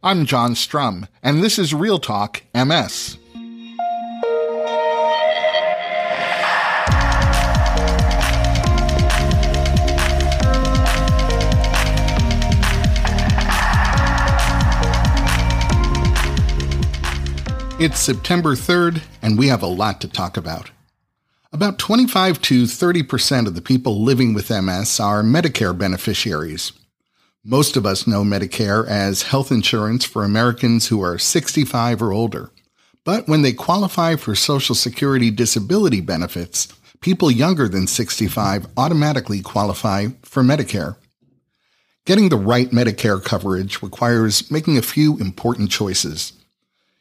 I'm Jon Strum, and this is Real Talk MS. It's September 3rd, and we have a lot to talk about. About 25 to 30% of the people living with MS are Medicare beneficiaries. Most of us know Medicare as health insurance for Americans who are 65 or older. But when they qualify for Social Security disability benefits, people younger than 65 automatically qualify for Medicare. Getting the right Medicare coverage requires making a few important choices.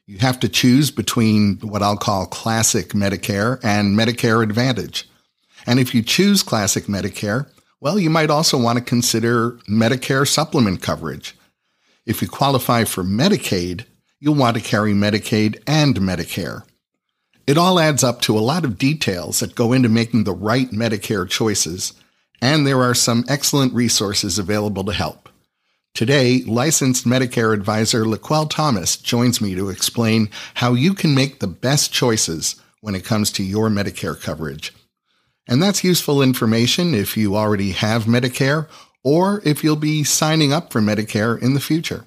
You have to choose between what I'll call classic Medicare and Medicare Advantage. And if you choose classic Medicare, well, you might also want to consider Medicare supplement coverage. If you qualify for Medicaid, you'll want to carry Medicaid and Medicare. It all adds up to a lot of details that go into making the right Medicare choices, and there are some excellent resources available to help. Today, licensed Medicare advisor Laquel Thomas joins me to explain how you can make the best choices when it comes to your Medicare coverage. And that's useful information if you already have Medicare or if you'll be signing up for Medicare in the future.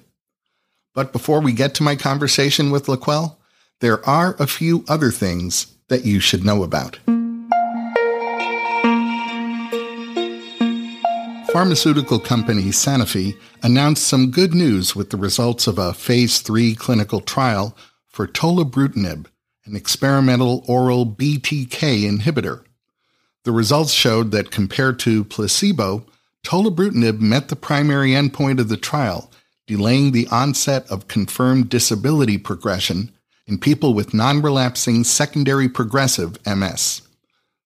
But before we get to my conversation with Laquel, there are a few other things that you should know about. Pharmaceutical company Sanofi announced some good news with the results of a phase 3 clinical trial for tolebrutinib, an experimental oral BTK inhibitor. The results showed that compared to placebo, tolebrutinib met the primary endpoint of the trial, delaying the onset of confirmed disability progression in people with non relapsing secondary progressive MS.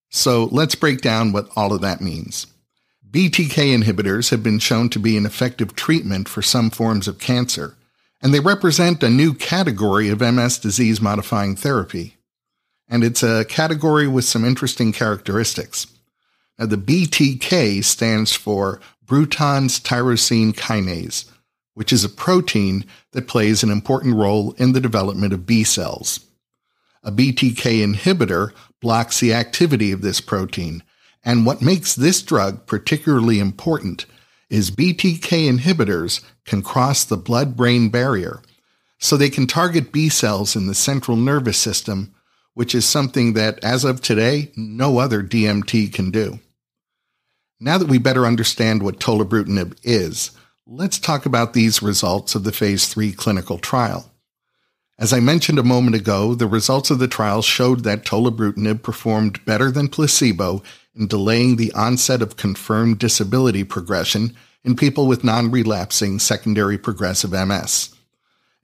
So let's break down what all of that means. BTK inhibitors have been shown to be an effective treatment for some forms of cancer, and they represent a new category of MS disease modifying therapy and it's a category with some interesting characteristics. Now, the BTK stands for Bruton's tyrosine kinase, which is a protein that plays an important role in the development of B cells. A BTK inhibitor blocks the activity of this protein, and what makes this drug particularly important is BTK inhibitors can cross the blood brain barrier, so they can target B cells in the central nervous system which is something that, as of today, no other DMT can do. Now that we better understand what tolebrutinib is, let's talk about these results of the phase 3 clinical trial. As I mentioned a moment ago, the results of the trial showed that tolebrutinib performed better than placebo in delaying the onset of confirmed disability progression in people with non relapsing secondary progressive MS.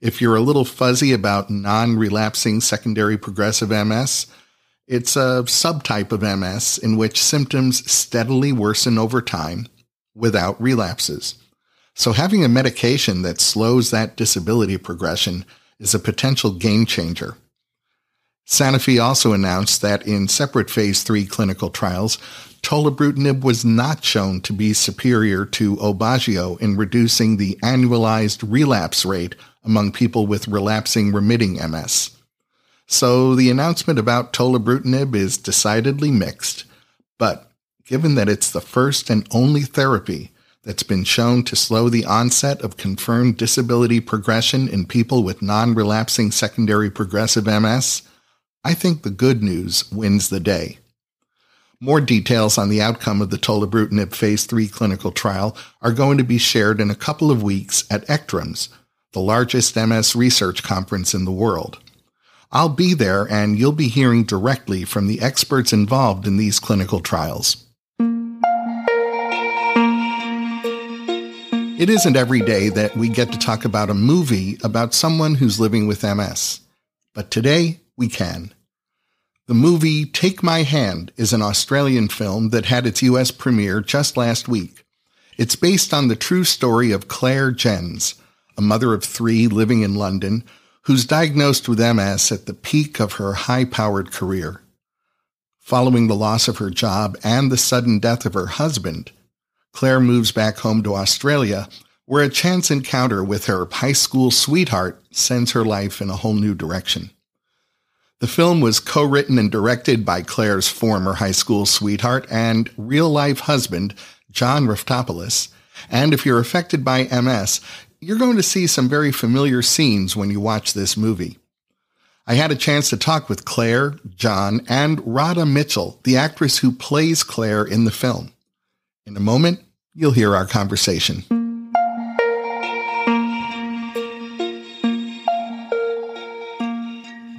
If you're a little fuzzy about non relapsing secondary progressive MS, it's a subtype of MS in which symptoms steadily worsen over time without relapses. So, having a medication that slows that disability progression is a potential game changer. Sanofi also announced that in separate phase 3 clinical trials, tolebrutinib was not shown to be superior to Aubagio in reducing the annualized relapse rate among people with relapsing remitting MS. So the announcement about tolebrutinib is decidedly mixed, but given that it's the first and only therapy that's been shown to slow the onset of confirmed disability progression in people with non relapsing secondary progressive MS, I think the good news wins the day. More details on the outcome of the tolebrutinib phase 3 clinical trial are going to be shared in a couple of weeks at ECTRIMS, the largest MS research conference in the world. I'll be there and you'll be hearing directly from the experts involved in these clinical trials. It isn't every day that we get to talk about a movie about someone who's living with MS, but today we can. The movie Take My Hand is an Australian film that had its US premiere just last week. It's based on the true story of Claire Jensz, a mother of three living in London, who's diagnosed with MS at the peak of her high powered career. Following the loss of her job and the sudden death of her husband, Claire moves back home to Australia, where a chance encounter with her high school sweetheart sends her life in a whole new direction. The film was co-written and directed by Claire's former high school sweetheart and real-life husband, John Raftopoulos. And if you're affected by MS, you're going to see some very familiar scenes when you watch this movie. I had a chance to talk with Claire, John, and Radha Mitchell, the actress who plays Claire in the film. In a moment, you'll hear our conversation.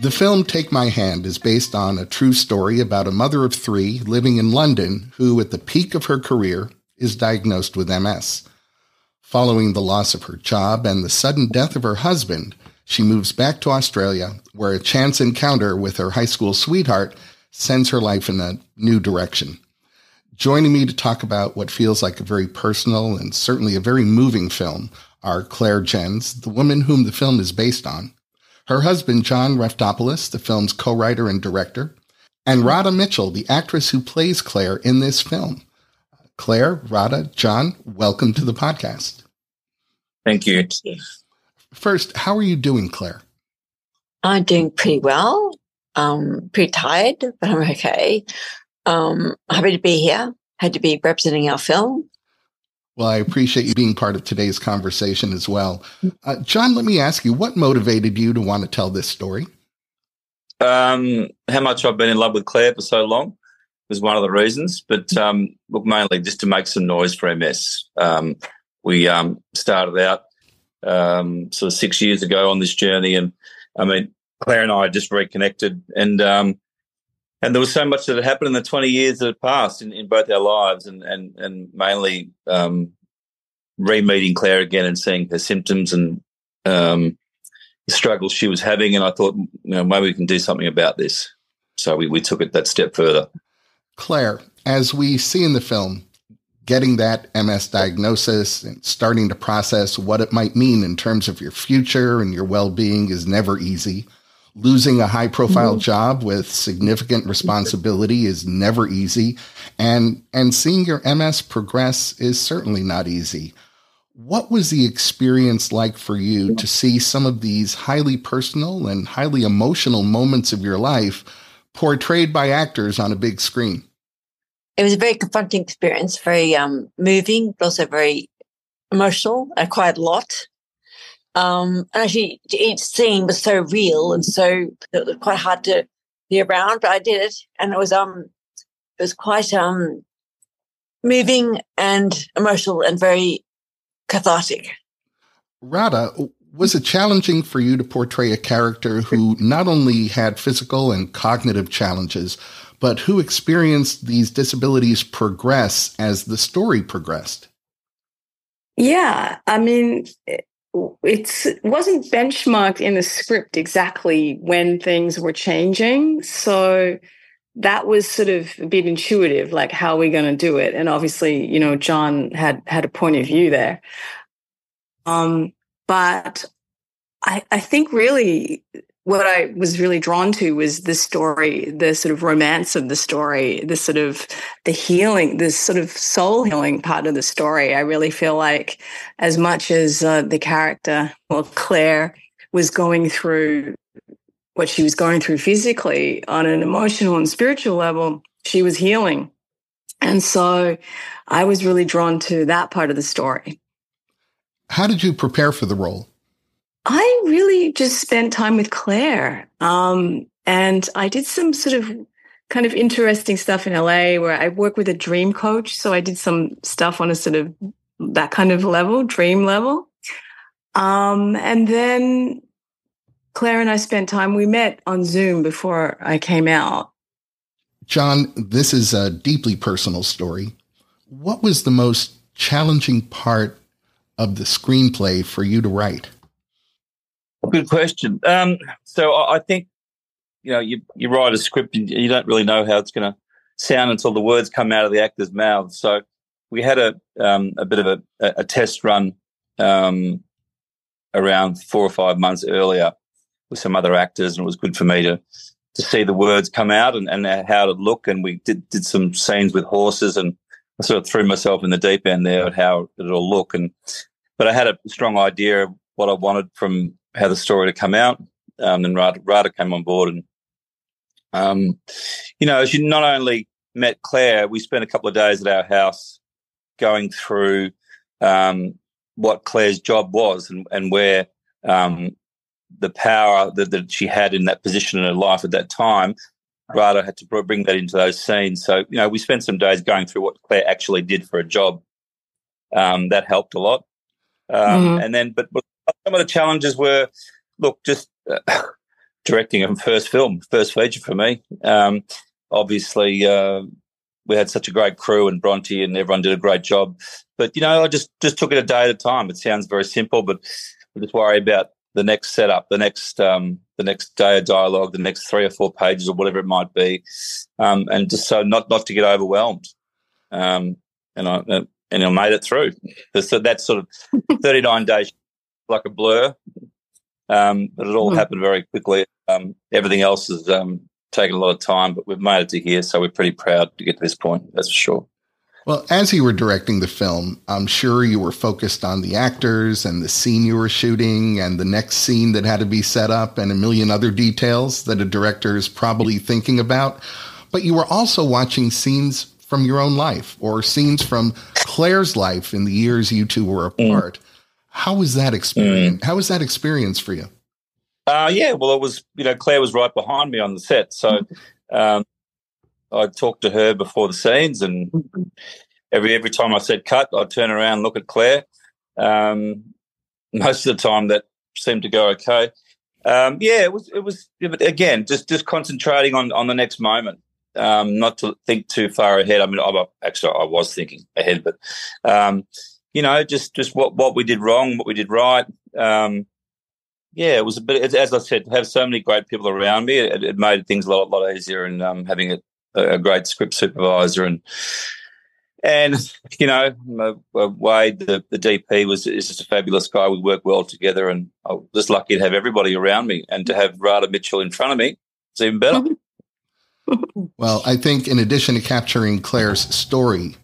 The film Take My Hand is based on a true story about a mother of three living in London who, at the peak of her career, is diagnosed with MS. Following the loss of her job and the sudden death of her husband, she moves back to Australia, where a chance encounter with her high school sweetheart sends her life in a new direction. Joining me to talk about what feels like a very personal and certainly a very moving film are Claire Jensz, the woman whom the film is based on, her husband, John Raftopoulos, the film's co-writer and director, and Radha Mitchell, the actress who plays Claire in this film. Claire, Radha, John, welcome to the podcast. Thank you. First, how are you doing, Claire? I'm doing pretty well. Um, pretty tired, but I'm okay. Um, happy to be here. Had to be representing our film. Well, I appreciate you being part of today's conversation as well. Uh, John, let me ask you, what motivated you to want to tell this story? Um, how much I've been in love with Claire for so long was one of the reasons, but um, look, mainly just to make some noise for MS. Um, we um, started out um, sort of six years ago on this journey, and I mean, Claire and I just reconnected, and um, and there was so much that had happened in the 20 years that had passed in, in both our lives and and and mainly um, re-meeting claire again and seeing her symptoms and um, the struggles she was having and i thought you know maybe we can do something about this. So we, we took it that step further. Claire as we see in the film getting that ms diagnosis and starting to process what it might mean in terms of your future and your well-being is never easy. Losing a high profile mm-hmm. job with significant responsibility is never easy. And and seeing your ms progress is certainly not easy. What was the experience like for you to see some of these highly personal and highly emotional moments of your life portrayed by actors on a big screen it was a very confronting experience very um, moving but also very emotional. I cried a lot. Um, and actually, each scene was so real and so it was quite hard to be around, but I did it, and it was um, it was quite um, moving and emotional and very cathartic. Radha, was it challenging for you to portray a character who not only had physical and cognitive challenges, but who experienced these disabilities progress as the story progressed? Yeah, I mean, it wasn't benchmarked in the script exactly when things were changing. So that was sort of a bit intuitive, like how are we going to do it? And obviously, you know, John had had a point of view there. Um, but I, I think really what I was really drawn to was the story, the sort of romance of the story, the sort of the healing, this sort of soul healing part of the story. I really feel like, as much as uh, the character, well, Claire, was going through what she was going through physically on an emotional and spiritual level, she was healing. And so I was really drawn to that part of the story. How did you prepare for the role? I really just spent time with Claire. Um, and I did some sort of kind of interesting stuff in LA where I work with a dream coach. So I did some stuff on a sort of that kind of level, dream level. Um, and then Claire and I spent time, we met on Zoom before I came out. John, this is a deeply personal story. What was the most challenging part of the screenplay for you to write? Good question. Um, so I think you know you you write a script and you don't really know how it's going to sound until the words come out of the actor's mouth. So we had a um, a bit of a, a test run um, around four or five months earlier with some other actors, and it was good for me to to see the words come out and, and how it look. And we did did some scenes with horses, and I sort of threw myself in the deep end there at how it'll look. And but I had a strong idea of what I wanted from how the story to come out. Um, and Radha, Radha came on board, and um, you know, she not only met Claire, we spent a couple of days at our house going through um, what Claire's job was and, and where um, the power that, that she had in that position in her life at that time. Radha had to bring that into those scenes. So, you know, we spent some days going through what Claire actually did for a job. Um, that helped a lot. Um, mm-hmm. And then, but, but, some of the challenges were, look, just uh, directing a first film, first feature for me. Um, obviously, uh, we had such a great crew and Bronte and everyone did a great job. But you know, I just just took it a day at a time. It sounds very simple, but I just worry about the next setup, the next um, the next day of dialogue, the next three or four pages or whatever it might be, um, and just so not not to get overwhelmed. Um, and I and I made it through. So that sort of thirty nine days like a blur, um, but it all mm. happened very quickly. Um, everything else has um, taken a lot of time, but we've made it to here, so we're pretty proud to get to this point. That's for sure. Well, as you were directing the film, I'm sure you were focused on the actors and the scene you were shooting and the next scene that had to be set up and a million other details that a director is probably thinking about. But you were also watching scenes from your own life or scenes from Claire's life in the years you two were mm. apart. Mm. How was that experience? Mm. How was that experience for you? Uh, yeah, well, it was, you know, Claire was right behind me on the set. So um, I talked to her before the scenes, and every every time I said cut, I'd turn around and look at Claire. Um, most of the time, that seemed to go okay. Um, yeah, it was. It was again just just concentrating on on the next moment, um, not to think too far ahead. I mean, I, actually, I was thinking ahead, but um, you know, just just what what we did wrong, what we did right. Um, yeah, it was a bit. As I said, to have so many great people around me, it, it made things a lot, lot easier. And um, having a, a, great script supervisor and and you know, Wade, the, the DP was is just a fabulous guy. We work well together, and I was just lucky to have everybody around me, and to have Radha Mitchell in front of me, it's even better. well, I think in addition to capturing Claire's story,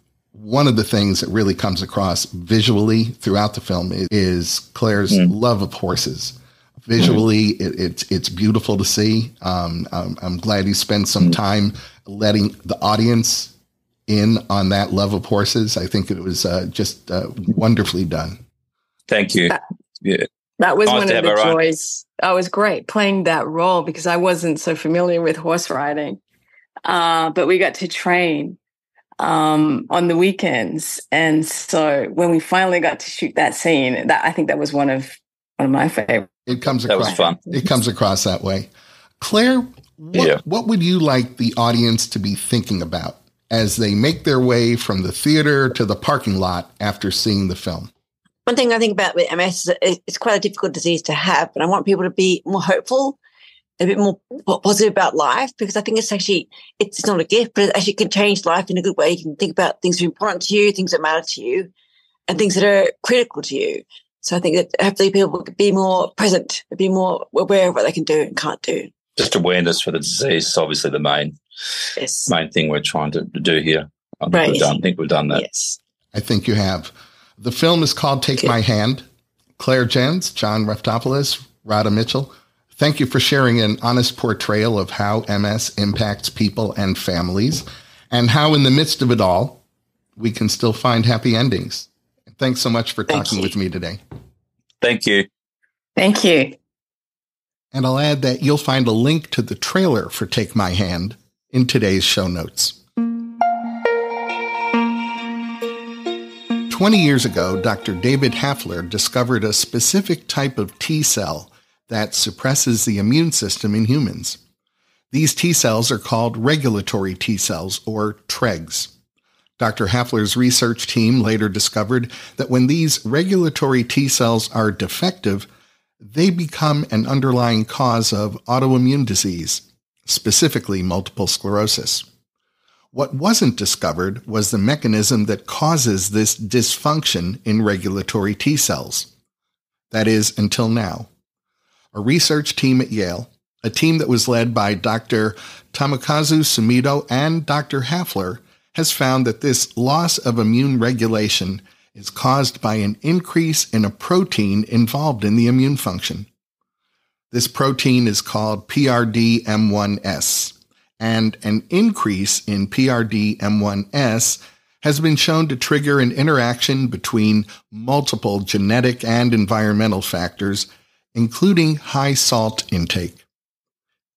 one of the things that really comes across visually throughout the film is Claire's mm. love of horses. Visually, mm. it, it's it's beautiful to see. Um, I'm, I'm, glad you spent some mm. time letting the audience in on that love of horses. I think it was uh, just uh, wonderfully done. Thank you. That, yeah. That was nice one of the joys. I was great playing that role because I wasn't so familiar with horse riding. Uh, but we got to train um, on the weekends. And so when we finally got to shoot that scene, that I think that was one of one of my favorites. It comes across that was fun. It comes across that way. Claire, what, yeah. what would you like the audience to be thinking about as they make their way from the theater to the parking lot after seeing the film? One thing I think about with MS is it's quite a difficult disease to have, but I want people to be more hopeful a bit more positive about life because I think it's actually it's not a gift, but it actually can change life in a good way. You can think about things that are important to you, things that matter to you, and things that are critical to you. So I think that hopefully people can be more present, be more aware of what they can do and can't do. Just awareness for the disease is obviously the main yes. main thing we're trying to do here. I think, right. we've done, I think we've done that. Yes. I think you have. The film is called Take My Hand. Claire Jensz, John Raftopoulos, Radha Mitchell. Thank you for sharing an honest portrayal of how MS impacts people and families and how, in the midst of it all, we can still find happy endings. Thanks so much for Thank talking you. with me today. Thank you. Thank you. And I'll add that you'll find a link to the trailer for Take My Hand in today's show notes. 20 years ago, Dr. David Hafler discovered a specific type of T cell that suppresses the immune system in humans. These T cells are called regulatory T cells, or TREGs. Dr. Hafler's research team later discovered that when these regulatory T cells are defective, they become an underlying cause of autoimmune disease, specifically multiple sclerosis. What wasn't discovered was the mechanism that causes this dysfunction in regulatory T cells. That is, until now a research team at Yale, a team that was led by Dr. Tomokazu Sumida and Dr. Hafler, has found that this loss of immune regulation is caused by an increase in a protein involved in the immune function. This protein is called PRDM1S, and an increase in PRDM1S has been shown to trigger an interaction between multiple genetic and environmental factors, including high salt intake.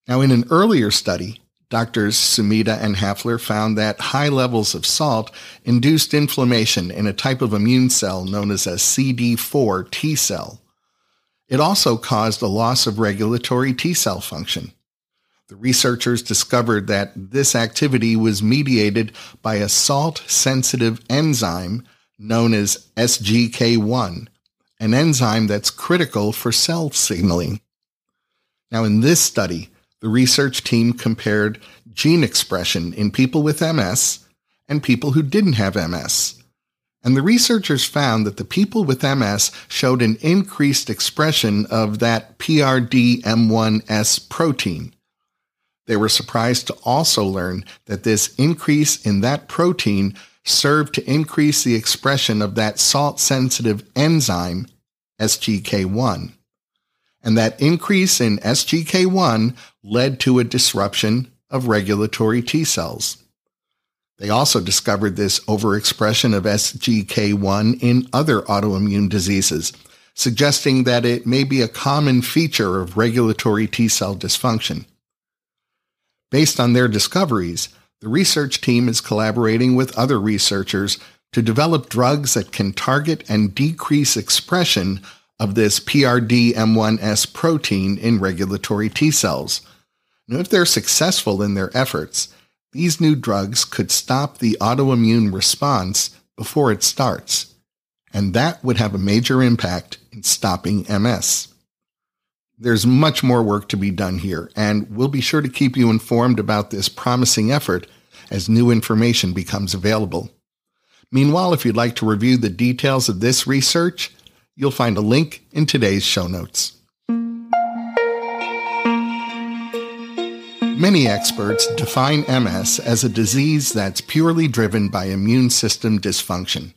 Now, in an earlier study, Doctors Sumida and Hafler found that high levels of salt induced inflammation in a type of immune cell known as a CD4 T cell. It also caused a loss of regulatory T cell function. The researchers discovered that this activity was mediated by a salt sensitive enzyme known as SGK1, an enzyme that's critical for cell signaling. Now, in this study, the research team compared gene expression in people with MS and people who didn't have MS. And the researchers found that the people with MS showed an increased expression of that PRDM1S protein. They were surprised to also learn that this increase in that protein served to increase the expression of that salt sensitive enzyme, SGK1 and that increase in SGK1 led to a disruption of regulatory T cells. They also discovered this overexpression of SGK1 in other autoimmune diseases, suggesting that it may be a common feature of regulatory T cell dysfunction. Based on their discoveries, the research team is collaborating with other researchers to develop drugs that can target and decrease expression of this PRDM1S protein in regulatory T cells. Now, if they're successful in their efforts, these new drugs could stop the autoimmune response before it starts, and that would have a major impact in stopping MS. There's much more work to be done here, and we'll be sure to keep you informed about this promising effort as new information becomes available. Meanwhile, if you'd like to review the details of this research, You'll find a link in today's show notes. Many experts define MS as a disease that's purely driven by immune system dysfunction.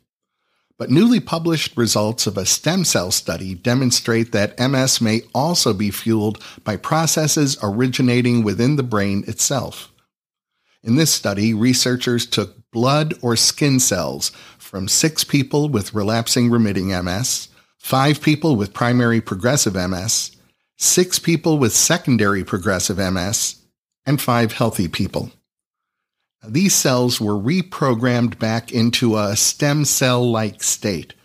But newly published results of a stem cell study demonstrate that MS may also be fueled by processes originating within the brain itself. In this study, researchers took blood or skin cells from six people with relapsing remitting MS, five people with primary progressive MS, six people with secondary progressive MS, and five healthy people. These cells were reprogrammed back into a stem cell like state,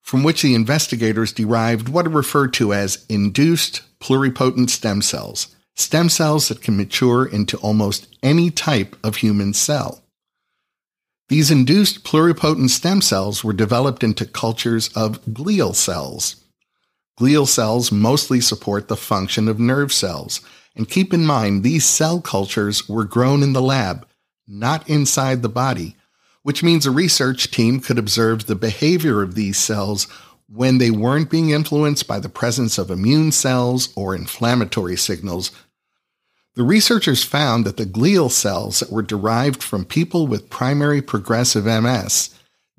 from which the investigators derived what are referred to as induced pluripotent stem cells, stem cells that can mature into almost any type of human cell. These induced pluripotent stem cells were developed into cultures of glial cells. Glial cells mostly support the function of nerve cells, and keep in mind these cell cultures were grown in the lab, not inside the body, which means a research team could observe the behavior of these cells when they weren't being influenced by the presence of immune cells or inflammatory signals the researchers found that the glial cells that were derived from people with primary progressive MS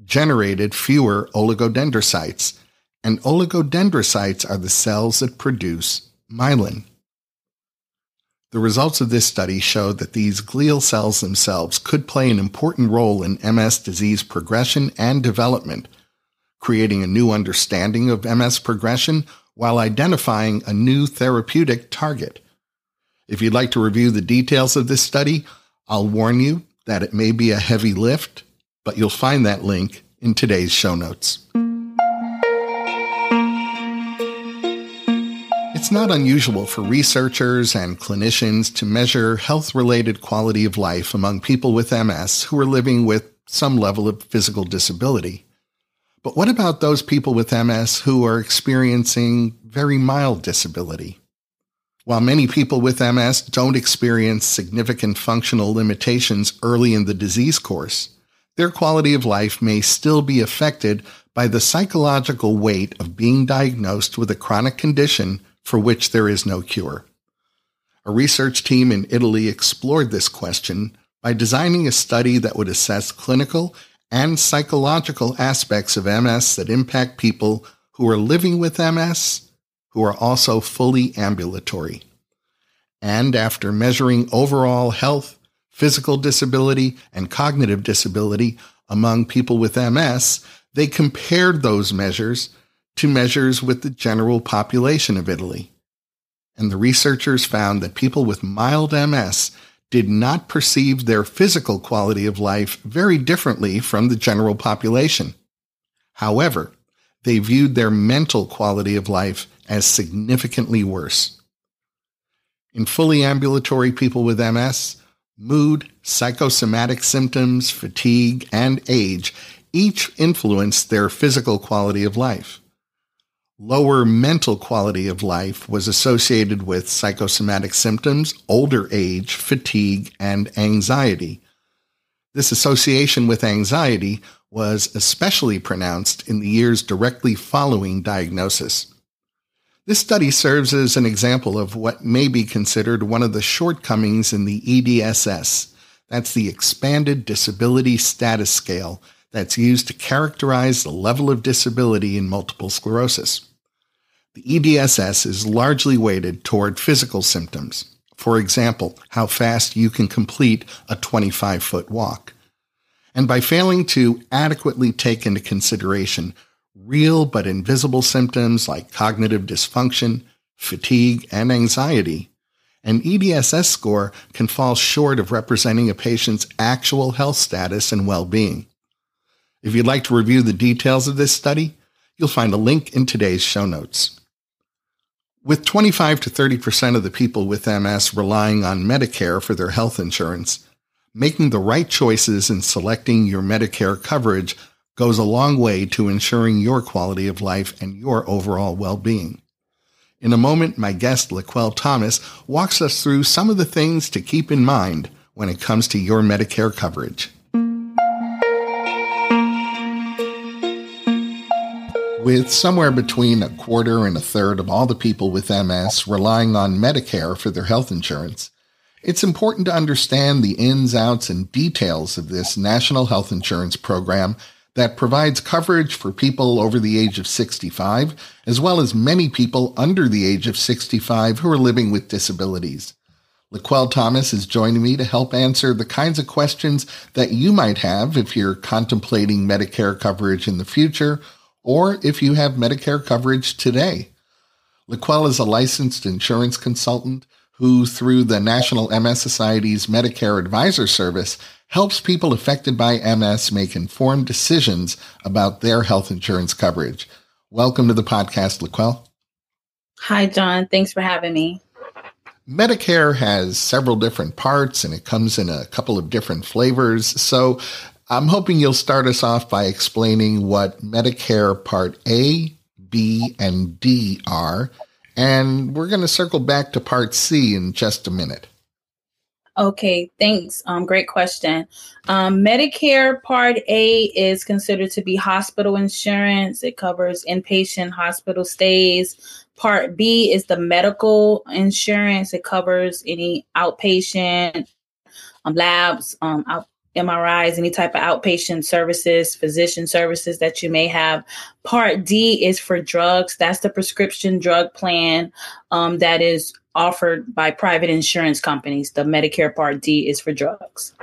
generated fewer oligodendrocytes, and oligodendrocytes are the cells that produce myelin. The results of this study showed that these glial cells themselves could play an important role in MS disease progression and development, creating a new understanding of MS progression while identifying a new therapeutic target. If you'd like to review the details of this study, I'll warn you that it may be a heavy lift, but you'll find that link in today's show notes. It's not unusual for researchers and clinicians to measure health related quality of life among people with MS who are living with some level of physical disability. But what about those people with MS who are experiencing very mild disability? While many people with MS don't experience significant functional limitations early in the disease course, their quality of life may still be affected by the psychological weight of being diagnosed with a chronic condition for which there is no cure. A research team in Italy explored this question by designing a study that would assess clinical and psychological aspects of MS that impact people who are living with MS who are also fully ambulatory. And after measuring overall health, physical disability, and cognitive disability among people with MS, they compared those measures to measures with the general population of Italy. And the researchers found that people with mild MS did not perceive their physical quality of life very differently from the general population. However, they viewed their mental quality of life as significantly worse. In fully ambulatory people with MS, mood, psychosomatic symptoms, fatigue, and age each influence their physical quality of life. Lower mental quality of life was associated with psychosomatic symptoms, older age, fatigue, and anxiety. This association with anxiety was especially pronounced in the years directly following diagnosis. This study serves as an example of what may be considered one of the shortcomings in the EDSS. That's the Expanded Disability Status Scale that's used to characterize the level of disability in multiple sclerosis. The EDSS is largely weighted toward physical symptoms. For example, how fast you can complete a 25 foot walk. And by failing to adequately take into consideration real but invisible symptoms like cognitive dysfunction, fatigue, and anxiety, an EDSS score can fall short of representing a patient's actual health status and well being. If you'd like to review the details of this study, you'll find a link in today's show notes. With 25 to 30% of the people with MS relying on Medicare for their health insurance, making the right choices in selecting your Medicare coverage goes a long way to ensuring your quality of life and your overall well-being. In a moment, my guest, Laquel Thomas, walks us through some of the things to keep in mind when it comes to your Medicare coverage. With somewhere between a quarter and a third of all the people with MS relying on Medicare for their health insurance, it's important to understand the ins, outs, and details of this national health insurance program that provides coverage for people over the age of 65, as well as many people under the age of 65 who are living with disabilities. Laquel Thomas is joining me to help answer the kinds of questions that you might have if you're contemplating Medicare coverage in the future or if you have Medicare coverage today. Laquel is a licensed insurance consultant who, through the National MS Society's Medicare Advisor Service, helps people affected by MS make informed decisions about their health insurance coverage. Welcome to the podcast, Laquel. Hi, Jon. Thanks for having me. Medicare has several different parts and it comes in a couple of different flavors. So I'm hoping you'll start us off by explaining what Medicare Part A, B, and D are, and we're going to circle back to Part C in just a minute. Okay, thanks. Um, great question. Um, Medicare Part A is considered to be hospital insurance. It covers inpatient hospital stays. Part B is the medical insurance. It covers any outpatient um, labs, um, out, MRIs, any type of outpatient services, physician services that you may have. Part D is for drugs. That's the prescription drug plan um, that is offered by private insurance companies. The Medicare Part D is for drugs.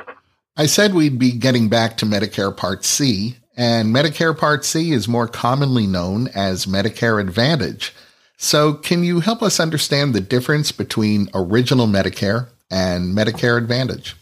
I said we'd be getting back to Medicare Part C, and Medicare Part C is more commonly known as Medicare Advantage. So, can you help us understand the difference between original Medicare and Medicare Advantage?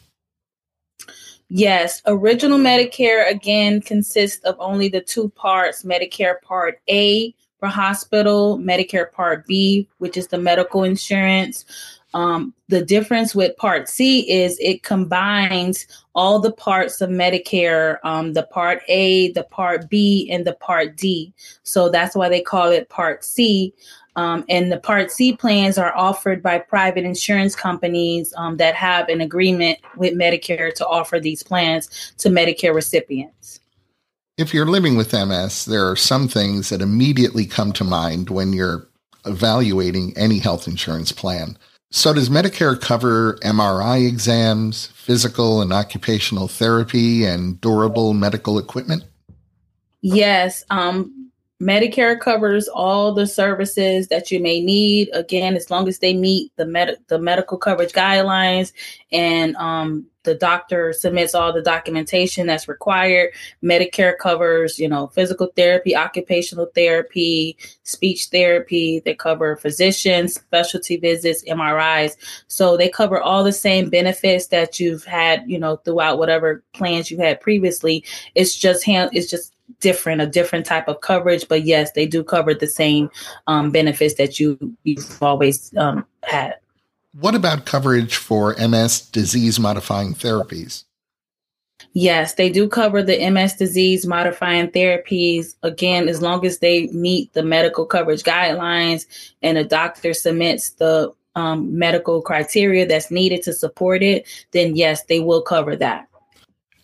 Yes, original Medicare again consists of only the two parts Medicare Part A for hospital, Medicare Part B, which is the medical insurance. Um, the difference with Part C is it combines all the parts of Medicare, um, the Part A, the Part B, and the Part D. So that's why they call it Part C. Um, and the Part C plans are offered by private insurance companies um, that have an agreement with Medicare to offer these plans to Medicare recipients. If you're living with MS, there are some things that immediately come to mind when you're evaluating any health insurance plan. So, does Medicare cover MRI exams, physical and occupational therapy, and durable medical equipment? Yes. Um, Medicare covers all the services that you may need. Again, as long as they meet the med- the medical coverage guidelines and um, the doctor submits all the documentation that's required. Medicare covers, you know, physical therapy, occupational therapy, speech therapy. They cover physicians, specialty visits, MRIs. So they cover all the same benefits that you've had, you know, throughout whatever plans you had previously. It's just hand, it's just different, a different type of coverage. But yes, they do cover the same um, benefits that you you've always um, had. What about coverage for MS disease modifying therapies? Yes, they do cover the MS disease modifying therapies. Again, as long as they meet the medical coverage guidelines and a doctor submits the um, medical criteria that's needed to support it, then yes, they will cover that.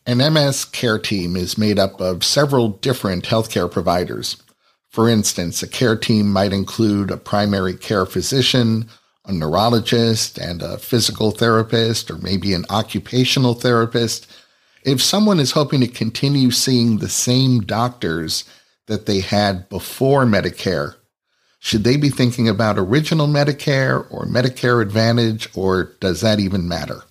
An MS care team is made up of several different healthcare providers. For instance, a care team might include a primary care physician, a neurologist and a physical therapist, or maybe an occupational therapist, if someone is hoping to continue seeing the same doctors that they had before Medicare, should they be thinking about original Medicare or Medicare Advantage, or does that even matter?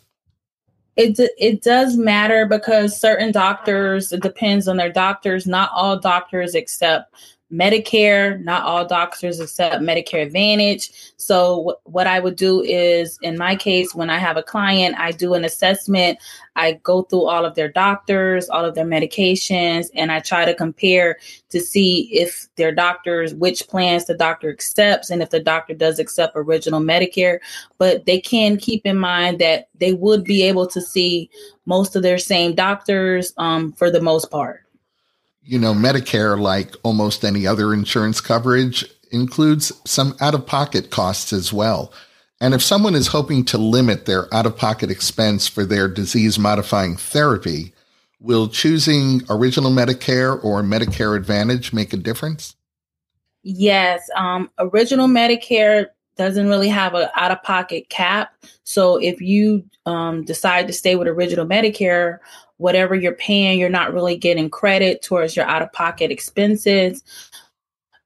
It, it does matter because certain doctors, it depends on their doctors. Not all doctors accept Medicare. Not all doctors accept Medicare Advantage. So, what I would do is, in my case, when I have a client, I do an assessment. I go through all of their doctors, all of their medications, and I try to compare to see if their doctors, which plans the doctor accepts, and if the doctor does accept original Medicare. But they can keep in mind that they would be able to see most of their same doctors um, for the most part you know, Medicare, like almost any other insurance coverage, includes some out of pocket costs as well. And if someone is hoping to limit their out of pocket expense for their disease modifying therapy, will choosing original Medicare or Medicare Advantage make a difference? Yes. Um, original Medicare doesn't really have an out of pocket cap. So if you um, decide to stay with original Medicare, whatever you're paying, you're not really getting credit towards your out of pocket expenses.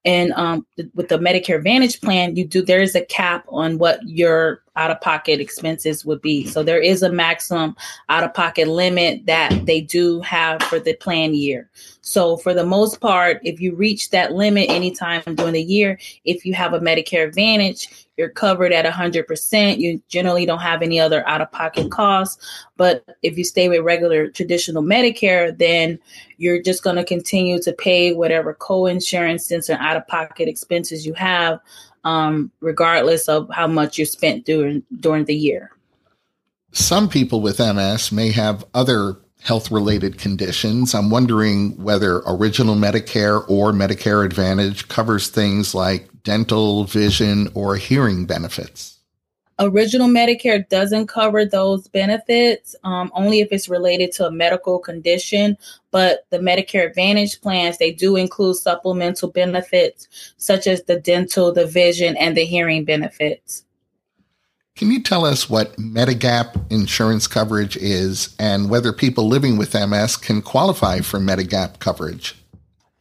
And um, with the Medicare Advantage plan, you do there is a cap on what your out of pocket expenses would be. So there is a maximum out of pocket limit that they do have for the plan year. So for the most part, if you reach that limit anytime during the year, if you have a Medicare Advantage, you're covered at 100%. You generally don't have any other out of pocket costs. But if you stay with regular traditional Medicare, then you're just going to continue to pay whatever co-insurance and out of pocket expenses you have um, regardless of how much you spent during during the year. Some people with MS may have other health related conditions. I'm wondering whether original Medicare or Medicare Advantage covers things like dental, vision, or hearing benefits. Original Medicare doesn't cover those benefits um, only if it's related to a medical condition. But the Medicare Advantage plans, they do include supplemental benefits such as the dental, the vision, and the hearing benefits. Can you tell us what Medigap insurance coverage is and whether people living with MS can qualify for Medigap coverage?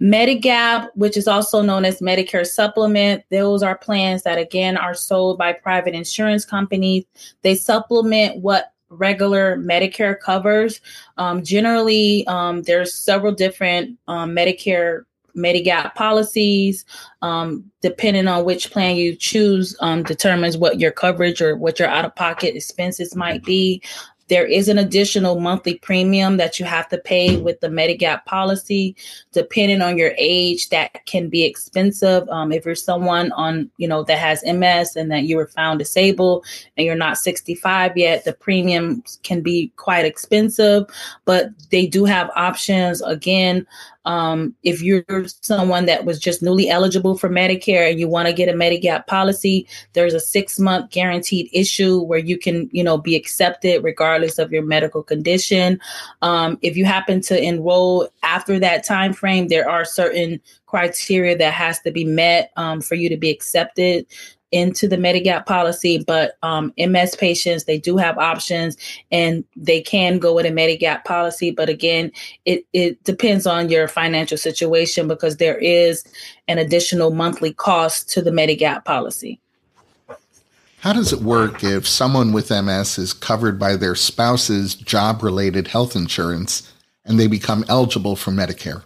Medigap, which is also known as Medicare Supplement, those are plans that again are sold by private insurance companies. They supplement what regular Medicare covers. Um, generally, um, there's several different um, Medicare Medigap policies. Um, depending on which plan you choose, um, determines what your coverage or what your out of pocket expenses might be. There is an additional monthly premium that you have to pay with the Medigap policy, depending on your age. That can be expensive. Um, if you're someone on, you know, that has MS and that you were found disabled and you're not 65 yet, the premiums can be quite expensive. But they do have options. Again, um, if you're someone that was just newly eligible for Medicare and you want to get a Medigap policy, there's a six month guaranteed issue where you can, you know, be accepted regardless of your medical condition. Um, if you happen to enroll after that time frame, there are certain criteria that has to be met um, for you to be accepted. Into the Medigap policy, but um, MS patients they do have options and they can go with a Medigap policy. But again, it it depends on your financial situation because there is an additional monthly cost to the Medigap policy. How does it work if someone with MS is covered by their spouse's job related health insurance and they become eligible for Medicare?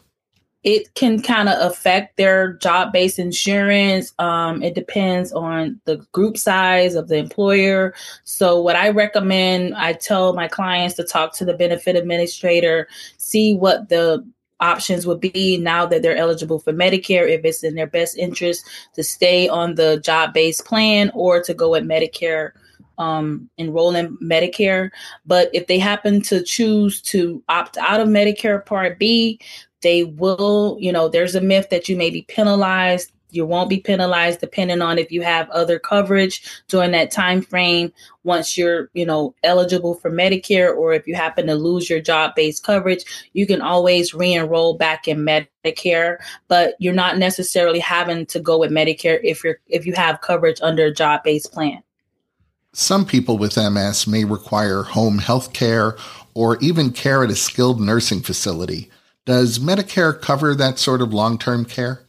It can kind of affect their job based insurance. Um, it depends on the group size of the employer. So, what I recommend, I tell my clients to talk to the benefit administrator, see what the options would be now that they're eligible for Medicare, if it's in their best interest to stay on the job based plan or to go at Medicare, um, enroll in Medicare. But if they happen to choose to opt out of Medicare Part B, they will, you know, there's a myth that you may be penalized. You won't be penalized depending on if you have other coverage during that time frame. Once you're you know eligible for medicare or if you happen to lose your job-based coverage you can always re-enroll back in medicare but you're not necessarily having to go with medicare if you're if you have coverage under a job-based plan. Some people with ms may require home health care or even care at a skilled nursing facility does medicare cover that sort of long-term care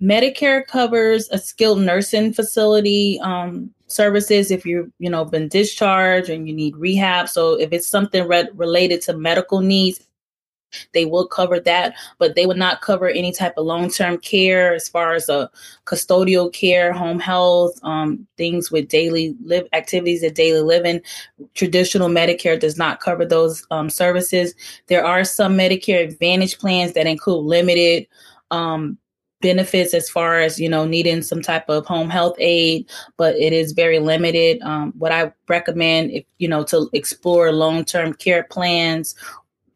Medicare covers a skilled nursing facility um, services if you've you know been discharged and you need rehab. So if it's something re- related to medical needs, they will cover that, but they would not cover any type of long term care as far as a uh, custodial care, home health, um, things with daily live activities of daily living. Traditional Medicare does not cover those um, services. There are some Medicare Advantage plans that include limited um, benefits as far as you know needing some type of home health aid but it is very limited um, what i recommend if you know to explore long-term care plans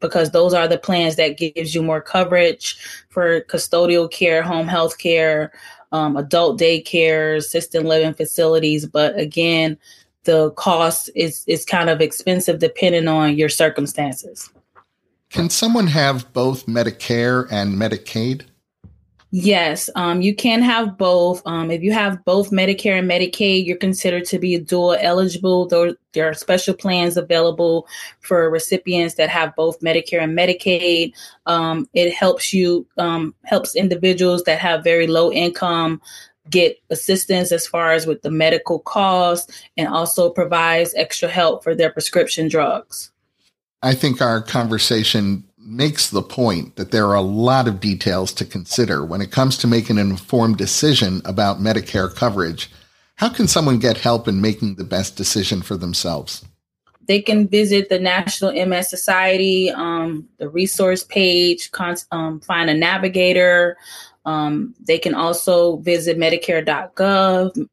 because those are the plans that gives you more coverage for custodial care home health care um, adult daycare assisted living facilities. But again the cost is is kind of expensive depending on your circumstances. Can someone have both medicare and medicaid Yes, um, you can have both. Um, if you have both Medicare and Medicaid, you're considered to be dual eligible. There, there are special plans available for recipients that have both Medicare and Medicaid. Um, it helps you, um, helps individuals that have very low income get assistance as far as with the medical costs and also provides extra help for their prescription drugs. I think our conversation makes the point that there are a lot of details to consider when it comes to making an informed decision about Medicare coverage. How can someone get help in making the best decision for themselves? They can visit the National MS Society, um, the resource page, um, find a navigator. Um, they can also visit Medicare.gov,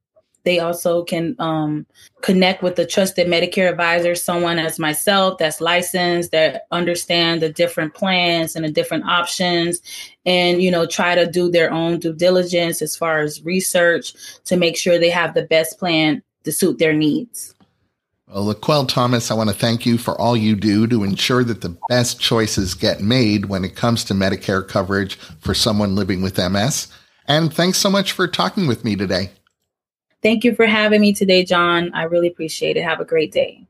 they also can um, connect with a trusted Medicare advisor, someone as myself that's licensed, that understand the different plans and the different options, and you know try to do their own due diligence as far as research to make sure they have the best plan to suit their needs. Well, Laquel Thomas, I want to thank you for all you do to ensure that the best choices get made when it comes to Medicare coverage for someone living with MS. And thanks so much for talking with me today. Thank you for having me today, Jon. I really appreciate it. Have a great day.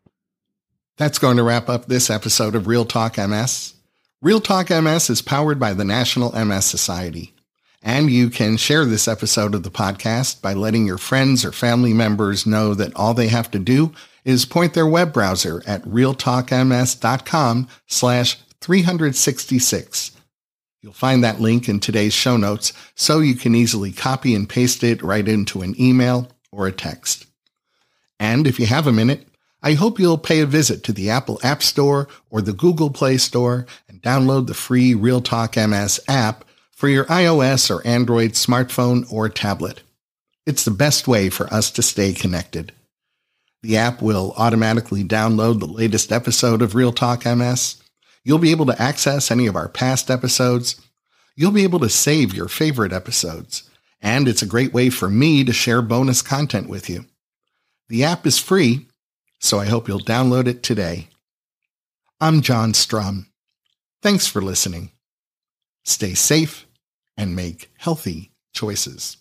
That's going to wrap up this episode of Real Talk MS. Real Talk MS is powered by the National MS Society. And you can share this episode of the podcast by letting your friends or family members know that all they have to do is point their web browser at realtalkms.com slash 366. You'll find that link in today's show notes so you can easily copy and paste it right into an email or a text. And if you have a minute, I hope you'll pay a visit to the Apple App Store or the Google Play Store and download the free Real Talk MS app for your iOS or Android smartphone or tablet. It's the best way for us to stay connected. The app will automatically download the latest episode of Real Talk MS. You'll be able to access any of our past episodes. You'll be able to save your favorite episodes and it's a great way for me to share bonus content with you. The app is free, so I hope you'll download it today. I'm Jon Strum. Thanks for listening. Stay safe and make healthy choices.